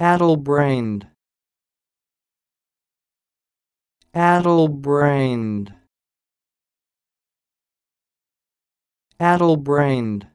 addle-brained addle-brained addle-brained